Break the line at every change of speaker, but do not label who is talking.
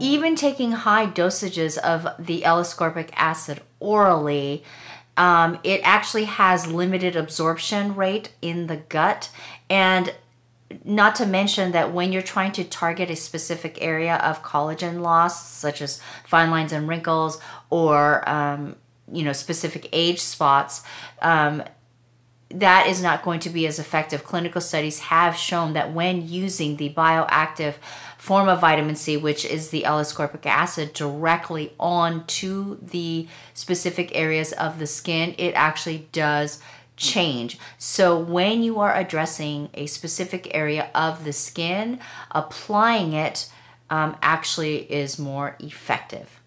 Even taking high dosages of the L-ascorbic acid orally, um, it actually has limited absorption rate in the gut. And not to mention that when you're trying to target a specific area of collagen loss, such as fine lines and wrinkles, or um, you know specific age spots, um, that is not going to be as effective. Clinical studies have shown that when using the bioactive form of vitamin C, which is the L-ascorbic acid, directly onto the specific areas of the skin, it actually does change. So when you are addressing a specific area of the skin, applying it um, actually is more effective.